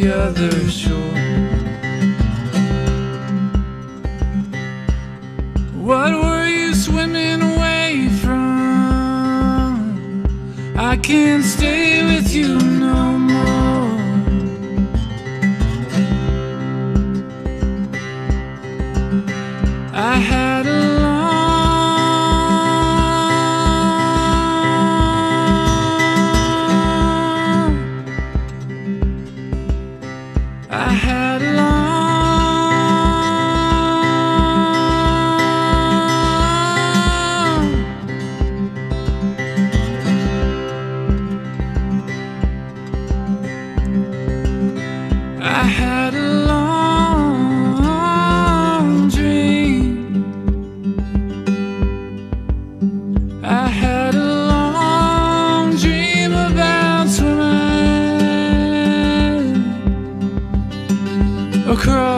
the other shore. What were you swimming away from? I can't stay with you no more. I had a I had a long I had a across